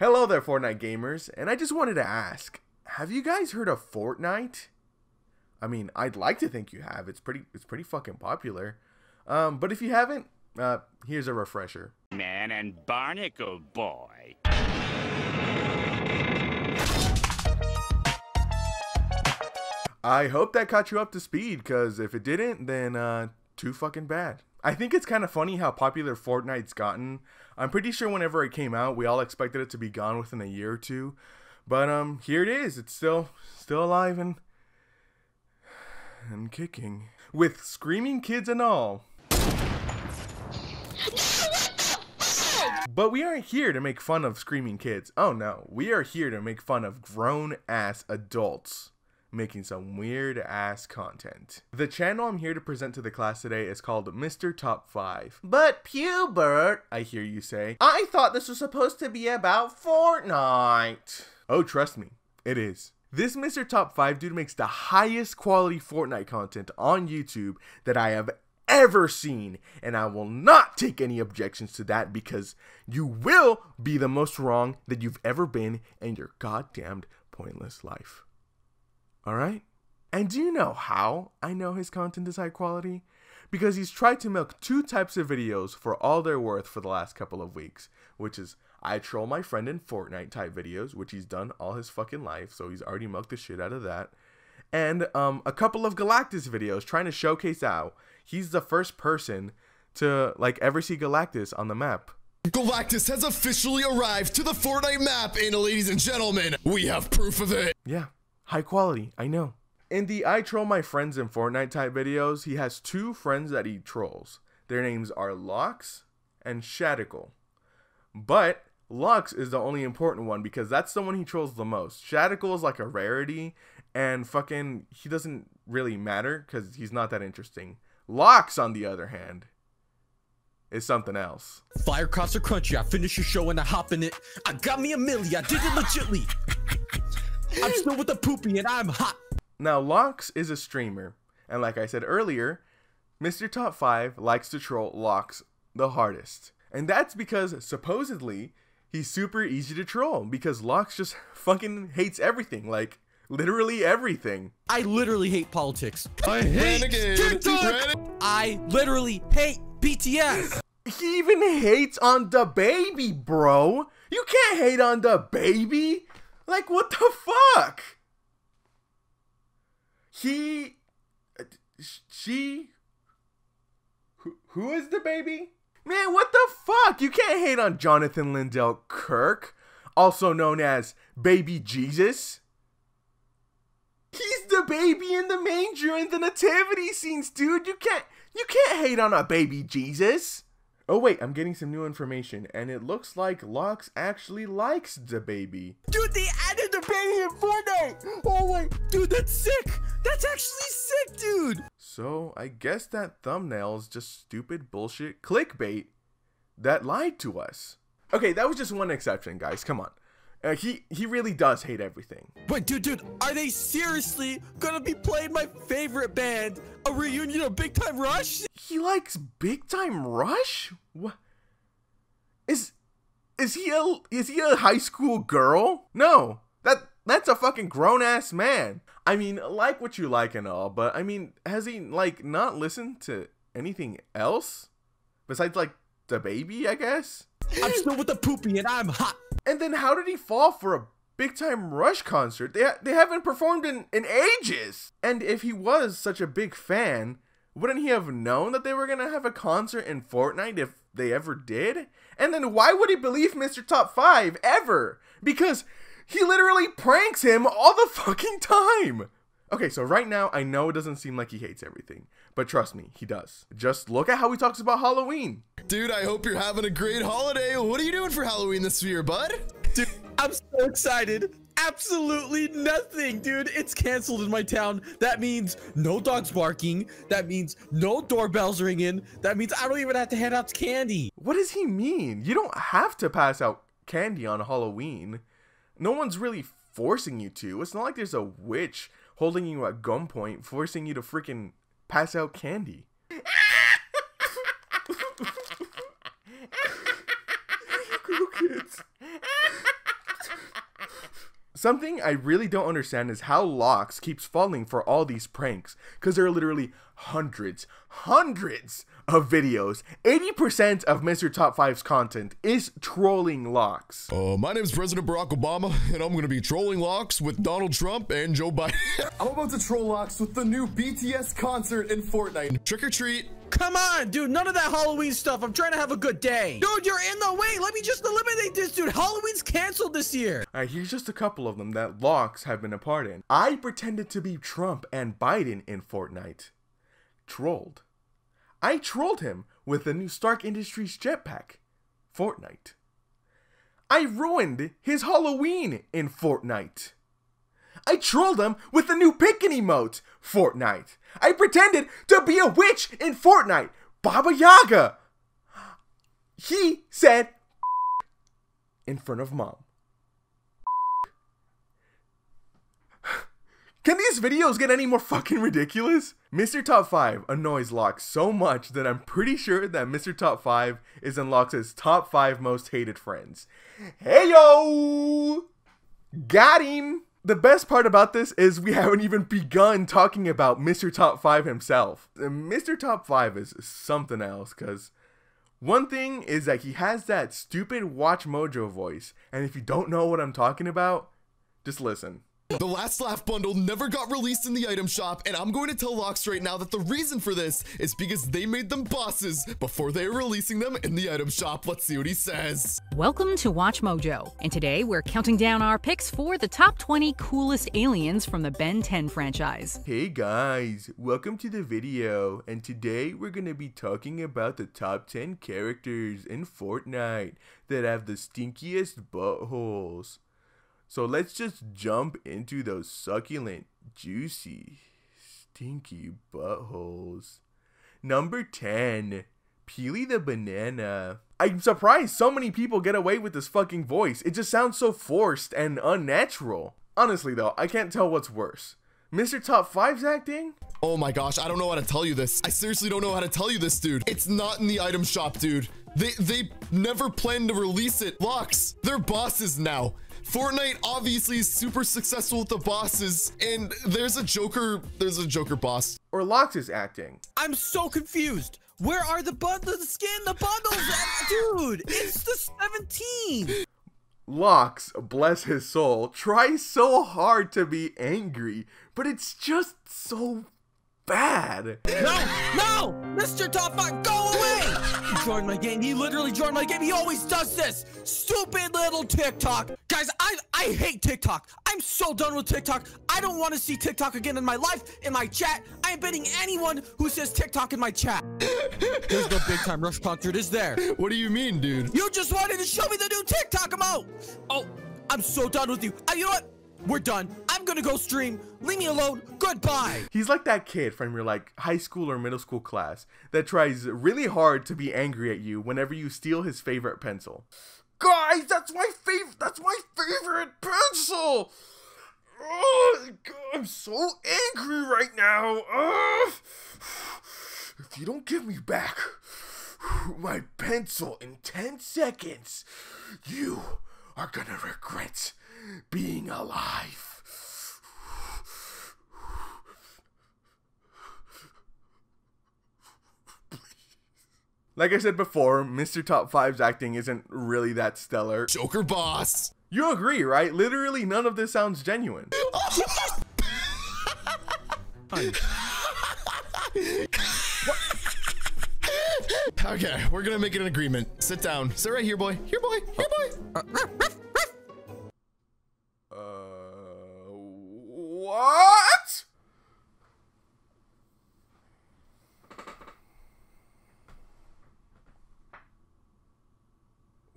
Hello there, Fortnite gamers, and I just wanted to ask, have you guys heard of Fortnite? I mean, I'd like to think you have. It's pretty it's pretty fucking popular. Um, but if you haven't, uh, here's a refresher. Man and Barnacle Boy. I hope that caught you up to speed, because if it didn't, then uh, too fucking bad. I think it's kind of funny how popular Fortnite's gotten. I'm pretty sure whenever it came out, we all expected it to be gone within a year or two. But um, here it is. It's still still alive and and kicking with screaming kids and all. But we aren't here to make fun of screaming kids. Oh no, we are here to make fun of grown ass adults making some weird ass content. The channel I'm here to present to the class today is called Mr. Top 5. But Pubert, I hear you say, I thought this was supposed to be about Fortnite. Oh, trust me, it is. This Mr. Top 5 dude makes the highest quality Fortnite content on YouTube that I have ever seen, and I will not take any objections to that because you will be the most wrong that you've ever been in your goddamned pointless life. Alright? And do you know how I know his content is high quality? Because he's tried to milk two types of videos for all they're worth for the last couple of weeks, which is I troll my friend in Fortnite type videos, which he's done all his fucking life, so he's already milked the shit out of that. And um, a couple of Galactus videos trying to showcase how he's the first person to like ever see Galactus on the map. Galactus has officially arrived to the Fortnite map, and ladies and gentlemen, we have proof of it. Yeah, high quality, I know. In the I troll my friends in Fortnite type videos, he has two friends that he trolls. Their names are Lox and Shadical. But Lox is the only important one because that's the one he trolls the most. Shadical is like a rarity, and fucking he doesn't really matter because he's not that interesting. Lox, on the other hand, is something else. Fire crops are crunchy. I finish your show and I hop in it. I got me a milli. I did it legitly. I'm still with the poopy and I'm hot. Now, Lox is a streamer, and like I said earlier, Mr. Top 5 likes to troll Lox the hardest. And that's because supposedly he's super easy to troll because Lox just fucking hates everything. Like, literally everything. I literally hate politics. I hate TikTok. I literally hate BTS. He even hates on the baby, bro. You can't hate on the baby. Like, what the fuck? He. Uh, she. Who, who is the baby? Man, what the fuck? You can't hate on Jonathan Lindell Kirk, also known as Baby Jesus. He's the baby in the manger in the nativity scenes, dude. You can't you can't hate on a baby Jesus. Oh wait, I'm getting some new information, and it looks like Lox actually likes the baby. Dude, they added the baby in Fortnite. Oh my, dude, that's sick. That's actually sick, dude. So I guess that thumbnail is just stupid bullshit clickbait that lied to us. Okay, that was just one exception, guys. Come on. Uh, he he really does hate everything. Wait, dude, dude, are they seriously gonna be playing my favorite band, a reunion of Big Time Rush? He likes Big Time Rush? What? Is is he a is he a high school girl? No. That that's a fucking grown ass man. I mean, like what you like and all, but I mean, has he like not listened to anything else besides like the baby, I guess? I'm still with the poopy and I'm hot. And then how did he fall for a big time Rush concert? They they haven't performed in in ages. And if he was such a big fan, wouldn't he have known that they were gonna have a concert in Fortnite if they ever did? And then why would he believe Mr. Top 5 ever? Because he literally pranks him all the fucking time. Okay, so right now I know it doesn't seem like he hates everything, but trust me, he does. Just look at how he talks about Halloween. Dude, I hope you're having a great holiday. What are you doing for Halloween this year, bud? Dude, I'm so excited. Absolutely nothing, dude. It's canceled in my town. That means no dogs barking. That means no doorbells ringing. That means I don't even have to hand out candy. What does he mean? You don't have to pass out candy on Halloween. No one's really forcing you to. It's not like there's a witch holding you at gunpoint, forcing you to freaking pass out candy. Cool kids. Something I really don't understand is how Lox keeps falling for all these pranks, because there are literally hundreds, hundreds of videos. 80% of Mr. Top 5's content is trolling Lox. Uh, my name is President Barack Obama, and I'm gonna be trolling Lox with Donald Trump and Joe Biden. I'm about to troll Lox with the new BTS concert in Fortnite. Trick or treat. Come on, dude. None of that Halloween stuff. I'm trying to have a good day. Dude, you're in the way. Let me just eliminate this, dude. Halloween's canceled this year. Alright, here's just a couple of them that Lox have been a part in. I pretended to be Trump and Biden in Fortnite. Trolled. I trolled him with the new Stark Industries jetpack. Fortnite. I ruined his Halloween in Fortnite. I trolled him with the new pickin' emote, Fortnite. I pretended to be a witch in Fortnite, Baba Yaga. He said in front of mom. Can these videos get any more fucking ridiculous? Mr. Top 5 annoys Lox so much that I'm pretty sure that Mr. Top 5 is in Lox' top 5 most hated friends. Hey yo! Got him! The best part about this is we haven't even begun talking about Mr. Top 5 himself. Mr. Top 5 is something else, because one thing is that he has that stupid Watch Mojo voice, and if you don't know what I'm talking about, just listen. The last laugh bundle never got released in the item shop, and I'm going to tell Lox right now that the reason for this is because they made them bosses before they are releasing them in the item shop. Let's see what he says. Welcome to Watch Mojo, and today we're counting down our picks for the top 20 coolest aliens from the Ben 10 franchise. Hey guys, welcome to the video, and today we're gonna be talking about the top 10 characters in Fortnite that have the stinkiest buttholes. So let's just jump into those succulent, juicy, stinky buttholes. Number 10, Peely the Banana. I'm surprised so many people get away with this fucking voice. It just sounds so forced and unnatural. Honestly though, I can't tell what's worse. Mr. Top 5's acting? Oh my gosh, I don't know how to tell you this. I seriously don't know how to tell you this, dude. It's not in the item shop, dude. They they never planned to release it. Lox, they're bosses now. Fortnite obviously is super successful with the bosses, and there's a Joker, there's a Joker boss. Or Lox is acting? I'm so confused. Where are the bundles, the skin, the bundles? dude, it's the 17. Lox, bless his soul, tries so hard to be angry, but it's just so bad. No, no, Mr. Top 5, go away. He joined my game. He literally joined my game. He always does this. Stupid little TikTok. Guys, I, I hate TikTok. I'm so done with TikTok. I don't want to see TikTok again in my life, in my chat. I am banning anyone who says TikTok in my chat. There's no big time rush concert, is there? What do you mean, dude? You just wanted to show me the new TikTok emote. Oh, I'm so done with you. Uh, you know what? We're done. I'm gonna go stream. Leave me alone. Goodbye. He's like that kid from your like high school or middle school class that tries really hard to be angry at you whenever you steal his favorite pencil. Guys, that's my favorite. That's my favorite pencil. Oh, God, I'm so angry right now. Ugh. If you don't give me back my pencil in 10 seconds, you are gonna regret being alive. Like I said before, Mr. Top 5's acting isn't really that stellar. Joker boss. You agree, right? Literally none of this sounds genuine. Okay, we're gonna make an agreement. Sit down. Sit right here, boy. Here, boy. Here, boy. Uh, what?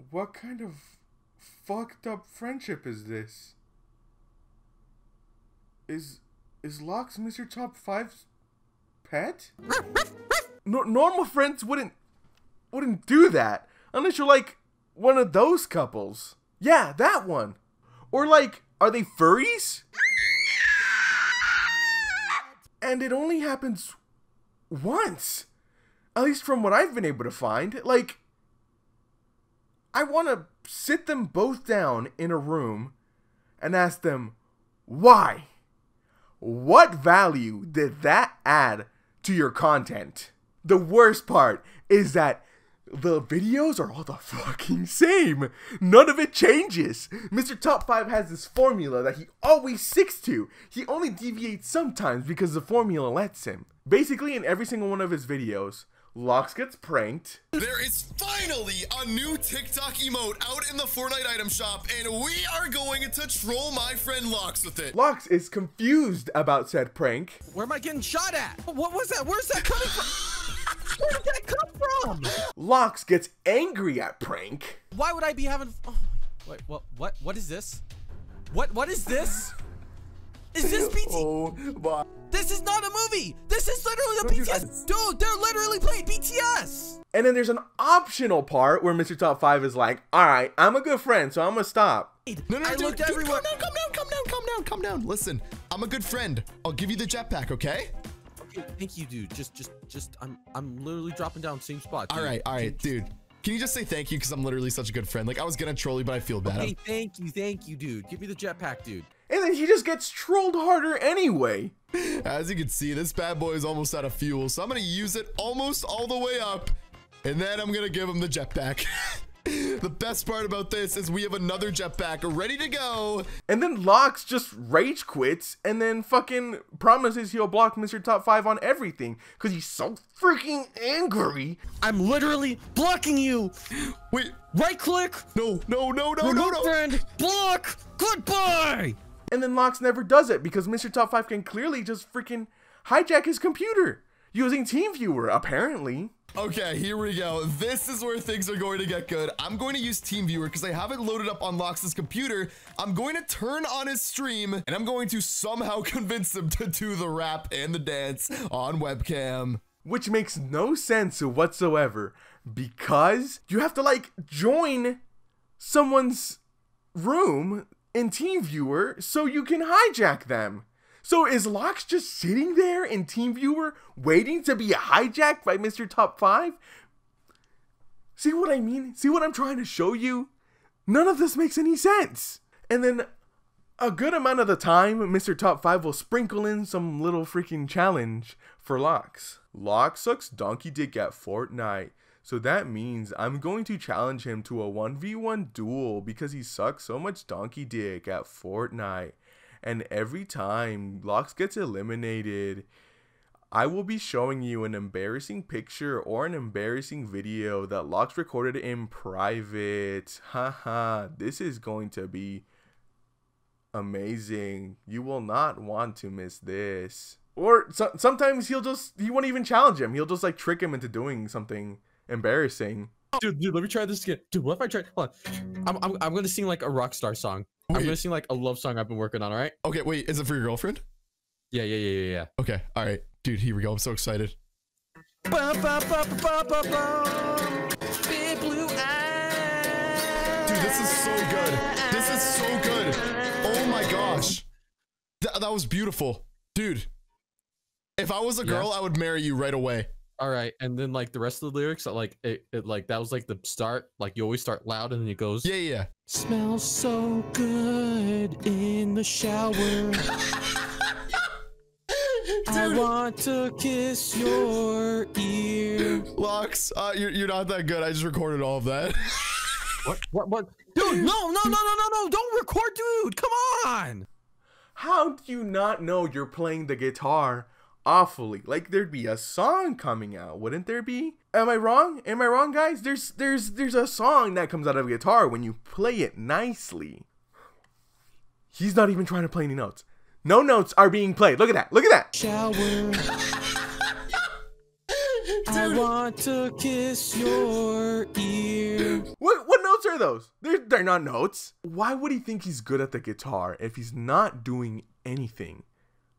What kind of fucked up friendship is this? Is is Lox Mr. Top 5's pet? no, normal friends wouldn't wouldn't do that unless you're like one of those couples. Yeah, that one. Or like, are they furries? And it only happens once. At least from what I've been able to find. Like, I want to sit them both down in a room, and ask them why. What value did that add to your content? The worst part is that the videos are all the fucking same. None of it changes. Mr. Top 5 has this formula that he always sticks to. He only deviates sometimes because the formula lets him. Basically, in every single one of his videos, Lox gets pranked. There is finally a new TikTok emote out in the Fortnite item shop, and we are going to troll my friend Lox with it. Lox is confused about said prank. Where am I getting shot at? What was that? Where's that coming from? Where did that come from? Lox gets angry at prank. Why would I be having? Oh, wait, what? What? What is this? What? What is this? Is this BT? Oh my. This is not a movie. This is literally the BTS. Dude, they're literally playing BTS. And then there's an optional part where Mr. Top 5 is like, alright, I'm a good friend, so I'm gonna stop. No, no, I dude, looked dude, everywhere. Calm down, calm down, calm down, calm down, calm down. Listen, I'm a good friend. I'll give you the jetpack, okay? Okay, thank you, dude. Just, just, just. I'm, I'm literally dropping down same spot. All dude. right, all right, dude. Can you just say thank you? Because I'm literally such a good friend. Like, I was gonna troll you, but I feel bad. Hey, thank you, thank you, dude. Give me the jetpack, dude. And then he just gets trolled harder anyway. As you can see, this bad boy is almost out of fuel, so I'm gonna use it almost all the way up, and then I'm gonna give him the jetpack. the best part about this is we have another jetpack ready to go. And then Lox just rage quits and then fucking promises he'll block Mr. Top 5 on everything because he's so freaking angry. I'm literally blocking you. Wait, Right click. no, no, no, no, no, Remove no. friend. Block. Goodbye. And then Lox never does it because Mr. Top 5 can clearly just freaking hijack his computer using TeamViewer, apparently. Okay, here we go. This is where things are going to get good. I'm going to use TeamViewer because I have it loaded up on Lox's computer. I'm going to turn on his stream and I'm going to somehow convince him to do the rap and the dance on webcam. Which makes no sense whatsoever because you have to like join someone's room in TeamViewer so you can hijack them. So is Lox just sitting there in TeamViewer waiting to be hijacked by Mr. Top 5? See what I mean? See what I'm trying to show you? None of this makes any sense. And then a good amount of the time, Mr. Top 5 will sprinkle in some little freaking challenge for Lox. Lox sucks donkey dick at Fortnite. So that means I'm going to challenge him to a 1v1 duel because he sucks so much donkey dick at Fortnite. And every time Lox gets eliminated, I will be showing you an embarrassing picture or an embarrassing video that Lox recorded in private. Haha, this is going to be amazing. You will not want to miss this. Or so- sometimes he'll just, he won't even challenge him. He'll just like trick him into doing something embarrassing. Dude, dude, let me try this again. Dude, what if I try? Hold on. I'm, I'm, I'm gonna sing like a rock star song. I'm gonna sing like a love song I've been working on. All right? Okay, wait, is it for your girlfriend? Yeah, yeah, yeah, yeah, yeah. Okay, all right. Dude, here we go. I'm so excited. Bum, bum, bum. Big blue eyes. Dude, this is so good. This is so good. Oh my gosh. Th- that was beautiful. Dude, if I was a girl, I would marry you right away. All right, and then like the rest of the lyrics, like it, it like that was like the start. Like you always start loud, and then it goes. Yeah, yeah, yeah. Smells so good in the shower. I want to kiss your ear. Lox, uh, you're, you're not that good. I just recorded all of that. What? What? What? Dude, no, no, no, no, no, no! Don't record, dude. Come on. How do you not know you're playing the guitar awfully? Like there'd be a song coming out, wouldn't there be? Am I wrong? Am I wrong, guys? There's there's there's a song that comes out of a guitar when you play it nicely. He's not even trying to play any notes. No notes are being played. Look at that. Look at that. Shower. I want to kiss your ear. What what notes are those? They're they're not notes. Why would he think he's good at the guitar if he's not doing anything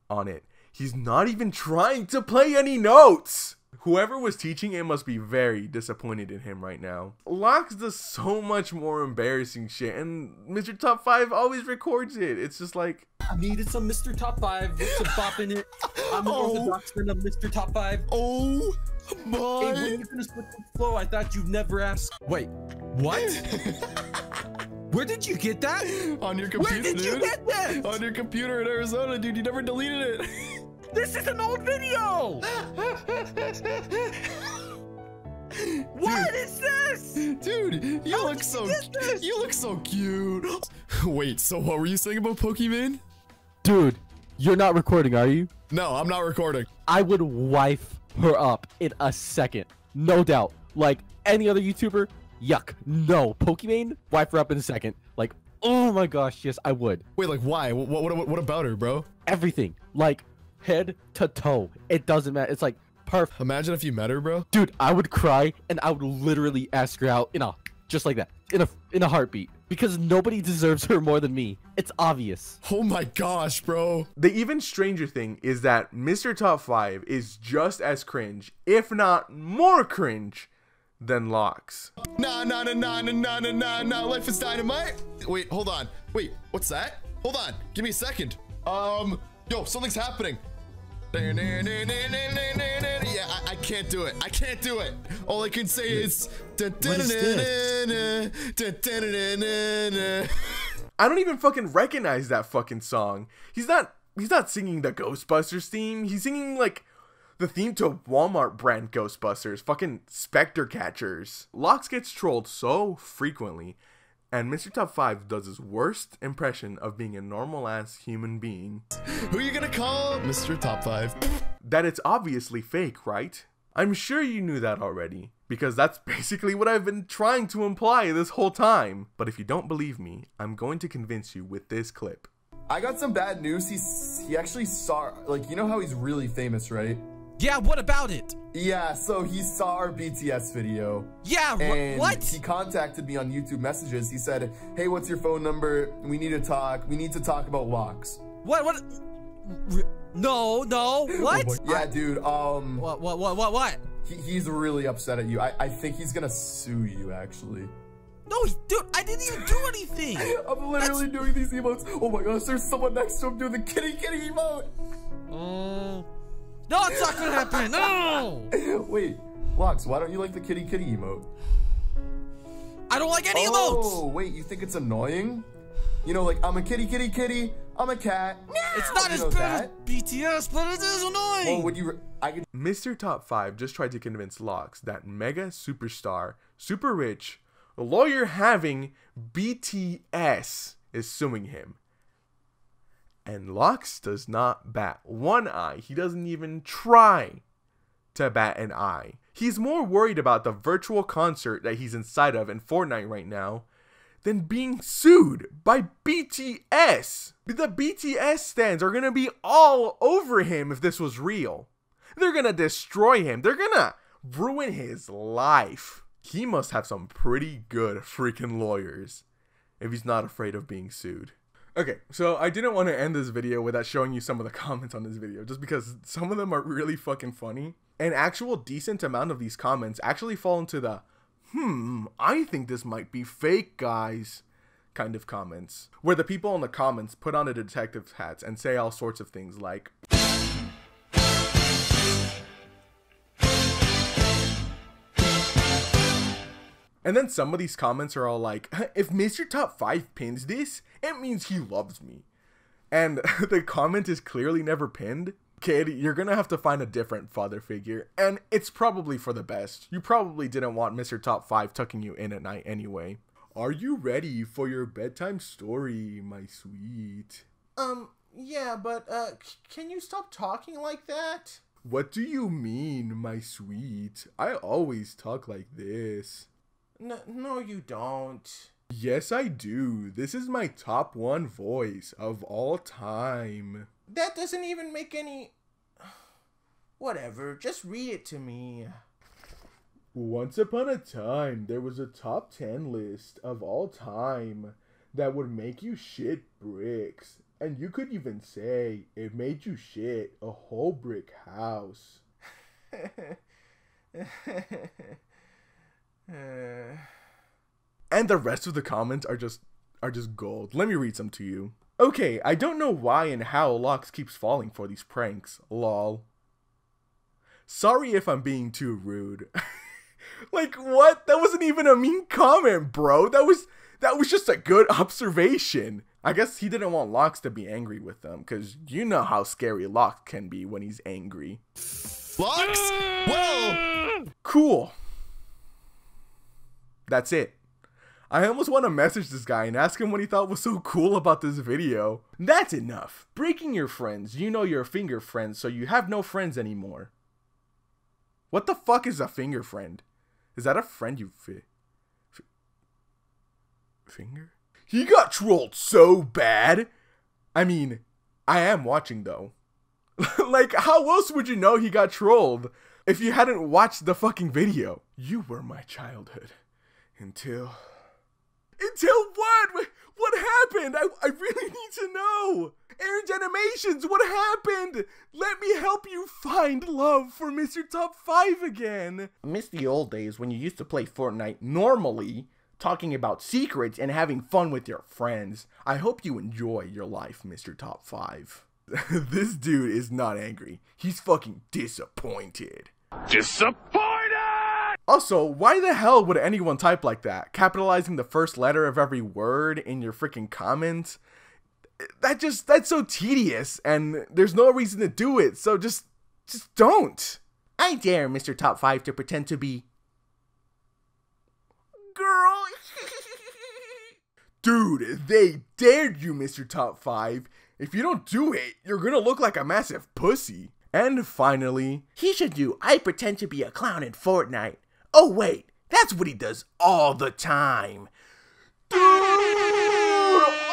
on it? He's not even trying to play any notes. Whoever was teaching him must be very disappointed in him right now. Lox does so much more embarrassing shit, and Mr. Top 5 always records it. It's just like, I needed some Mr. Top 5 with some bop in it. I'm an Oh. orthodox fan of Mr. Top 5. oh Hey, when my. you gonna switch the flow? I thought you'd never ask. Wait, what? Where did you get that? On your computer, Where did you dude. get that? On your computer in Arizona, dude. You never deleted it. This is an old video. What is this? Dude, you How look so you this? you look so cute. Wait, so what were you saying about Pokimane? Dude, you're not recording, are you? No, I'm not recording. I would wife her up in a second. No doubt. Like any other YouTuber, yuck. No. Pokimane, wife her up in a second. Like, oh my gosh, yes, I would. Wait, like why? What what what, what about her, bro? Everything. Like, head to toe. It doesn't matter. It's like perfect. Imagine if you met her, bro. Dude, I would cry and I would literally ask her out in a just like that. In a in a heartbeat. Because nobody deserves her more than me. It's obvious. Oh my gosh, bro. The even stranger thing is that Mr. Top 5 is just as cringe, if not more cringe, than Lox. Nah, nah, nah, nah, nah, nah, nah, nah, nah. Life is dynamite. Wait, hold on. Wait, what's that? Hold on. Give me a second. Um, yo, something's happening. Yeah, I, I can't do it. I can't do it. All I can say is. I don't even fucking recognize that fucking song. He's not he's not singing the Ghostbusters theme. He's singing like the theme to Walmart brand Ghostbusters, fucking Spectre Catchers. Lox gets trolled so frequently, and Mr. Top 5 does his worst impression of being a normal ass human being Who are you gonna call? Mr. Top 5. that it's obviously fake, right? I'm sure you knew that already, because that's basically what I've been trying to imply this whole time. But if you don't believe me, I'm going to convince you with this clip. I got some bad news. He's he actually saw like you know how he's really famous, right? Yeah, what about it? Yeah, so he saw our BTS video. Yeah, wh- And what? he contacted me on YouTube messages. He said, "Hey, what's your phone number? We need to talk. We need to talk about Lox." What? What? R- No, no. What? Yeah, dude. Um, What? What? What? What? What? he, he's really upset at you. I, I think he's gonna sue you. Actually, No, he- dude, I didn't even do anything. I'm literally doing these emotes. Oh my gosh, there's someone next to him doing the kitty kitty emote. Oh. No, it's not gonna happen. No. Wait, Lox. Why don't you like the kitty kitty emote? I don't like any Oh, emotes. wait, you think it's annoying? You know, like I'm a kitty, kitty, kitty. I'm a cat. It's not You as bad as BTS, but it is annoying. Well, would you? I could. Mr. Top 5 just tried to convince Lox that mega superstar, super rich, lawyer having BTS is suing him. And Lox does not bat one eye. He doesn't even try to bat an eye. He's more worried about the virtual concert that he's inside of in Fortnite right now than being sued by BTS. The BTS stands are gonna be all over him if this was real. They're gonna destroy him. They're gonna ruin his life. He must have some pretty good freaking lawyers if he's not afraid of being sued. Okay, so I didn't want to end this video without showing you some of the comments on this video, just because some of them are really fucking funny. An actual decent amount of these comments actually fall into the, hmm, I think this might be fake, guys, kind of comments, where the people in the comments put on a detective's hats and say all sorts of things like, And then some of these comments are all like, if Mr. Top 5 pins this, it means he loves me. And the comment is clearly never pinned. Kid, you're gonna have to find a different father figure, and it's probably for the best. You probably didn't want Mr. Top 5 tucking you in at night anyway. Are you ready for your bedtime story, my sweet? Um, yeah, but, uh, c- can you stop talking like that? What do you mean, my sweet? I always talk like this. No, no, you don't. Yes, I do. This is my top one voice of all time. That doesn't even make any. Whatever, just read it to me. Once upon a time, there was a top 10 list of all time that would make you shit bricks. And you could even say it made you shit a whole brick house. Eh. and the rest of the comments are just are just gold. Let me read some to you. Okay, I don't know why and how Lox keeps falling for these pranks. Lol. Sorry if I'm being too rude. like what? That wasn't even a mean comment, bro. That was That was just a good observation. I guess he didn't want Lox to be angry with them, because you know how scary Lox can be when he's angry. Lox? Well, Cool. That's it. I almost want to message this guy and ask him what he thought was so cool about this video. That's enough. Breaking your friends. You know you're a finger friend, so you have no friends anymore. What the fuck is a finger friend? Is that a friend you fi- finger? He got trolled so bad. I mean, I am watching though. like, how else would you know he got trolled if you hadn't watched the fucking video? You were my childhood. Until. Until what? What- What happened? I, I really need to know. Aaron's Animations, what happened? Let me help you find love for Mr. Top 5 again. I Miss the old days when you used to play Fortnite normally, talking about secrets and having fun with your friends. I hope you enjoy your life, Mr. Top 5. this dude is not angry. He's fucking disappointed. Disappointed! Also, why the hell would anyone type like that? Capitalizing the first letter of every word in your freaking comments? That just that's so tedious and there's no reason to do it. So just just don't. I dare Mr. Top 5 to pretend to be girl. Dude, they dared you, Mr. Top 5. If you don't do it, you're gonna look like a massive pussy. And finally, he should do I pretend to be a clown in Fortnite. Oh, wait, that's what he does all the time. Dude!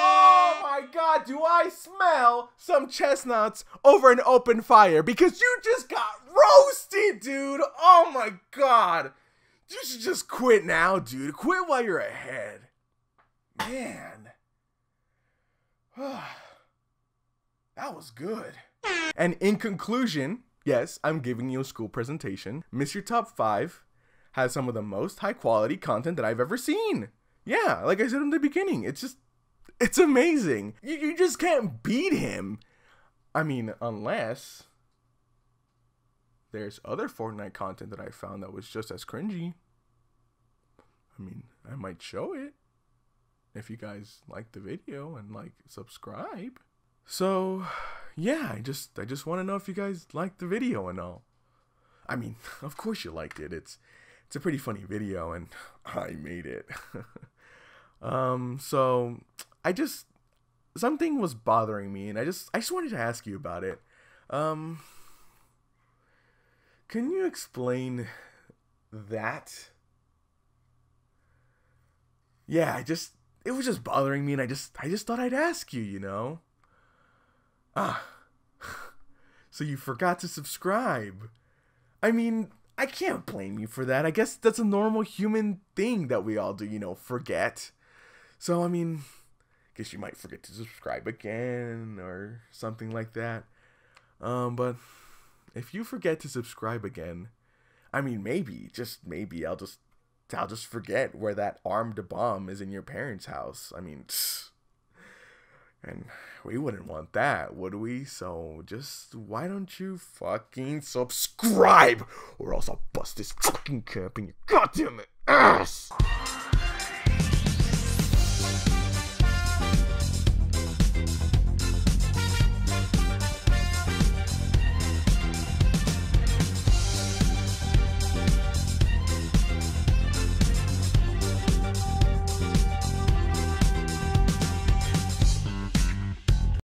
Oh my god, do I smell some chestnuts over an open fire? Because you just got roasted, dude! Oh my god! You should just quit now, dude. Quit while you're ahead. Man. that was good. And in conclusion, yes, I'm giving you a school presentation. Mr. Top 5 has some of the most high quality content that I've ever seen. Yeah, like I said in the beginning, it's just, it's amazing. You, you just can't beat him. I mean, unless there's other Fortnite content that I found that was just as cringy. I mean, I might show it if you guys like the video and like subscribe. So, yeah, I just I just want to know if you guys liked the video and all. I mean, of course you liked it. It's it's a pretty funny video and I made it. um, so I just something was bothering me and I just I just wanted to ask you about it. Um Can you explain that? Yeah, I just it was just bothering me and I just I just thought I'd ask you, you know. Ah. So you forgot to subscribe. I mean, I can't blame you for that. I guess that's a normal human thing that we all do, you know, forget. So, I mean, guess you might forget to subscribe again or something like that. Um, but if you forget to subscribe again, I mean, maybe, just maybe, I'll just, I'll just forget where that armed bomb is in your parents' house. I mean, and we wouldn't want that, would we? So just why don't you fucking subscribe, or else I'll bust this fucking cap in your goddamn ass.